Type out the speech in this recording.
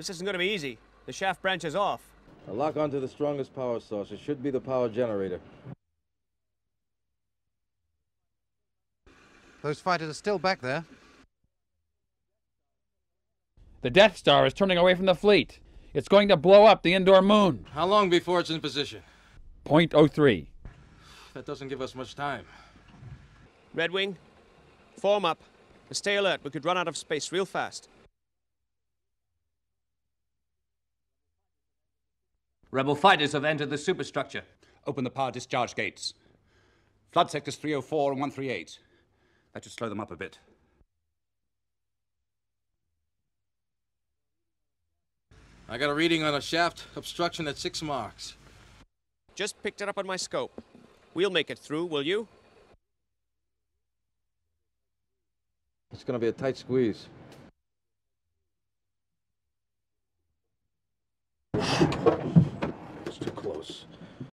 This isn't going to be easy. The shaft branches off. Now lock onto the strongest power source. It should be the power generator. Those fighters are still back there. The Death Star is turning away from the fleet. It's going to blow up the Endor moon. How long before it's in position? Point oh three. That doesn't give us much time. Red Wing, form up. And stay alert. We could run out of space real fast. Rebel fighters have entered the superstructure. Open the power discharge gates. Flood sectors 304 and 138. That should slow them up a bit. I got a reading on a shaft obstruction at six marks. Just picked it up on my scope. We'll make it through, will you? It's gonna be a tight squeeze. It's too close.